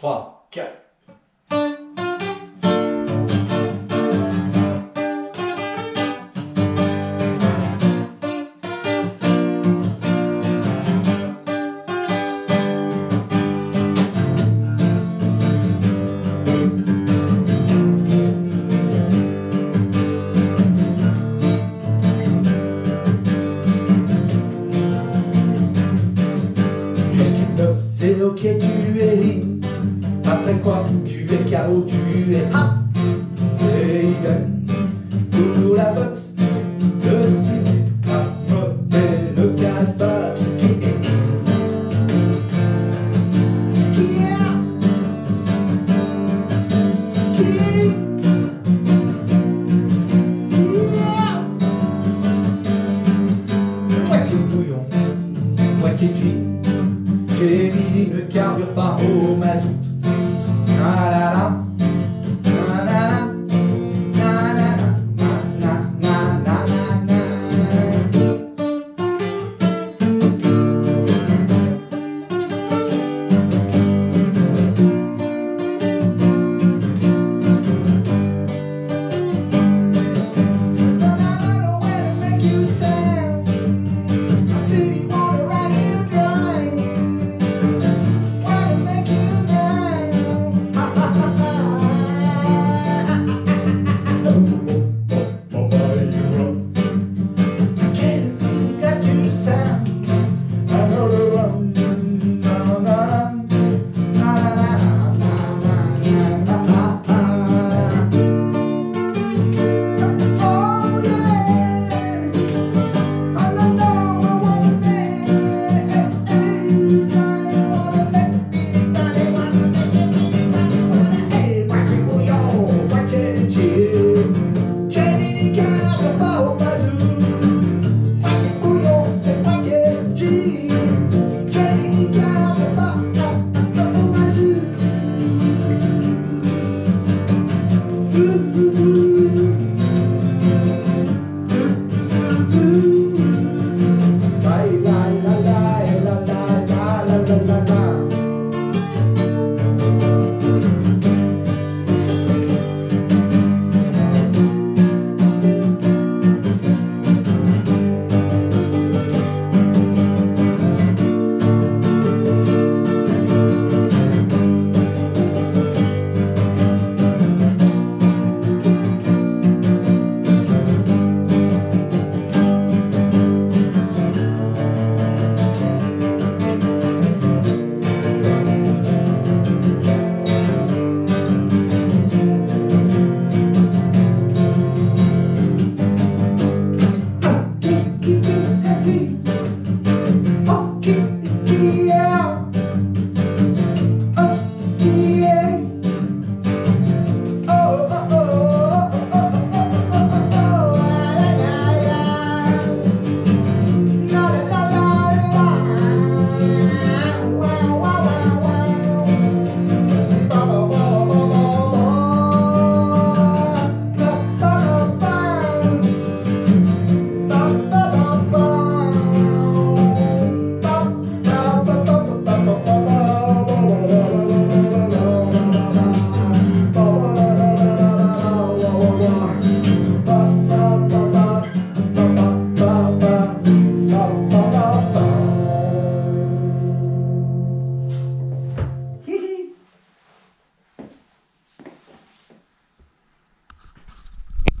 3, 4. que aveu tá par mas.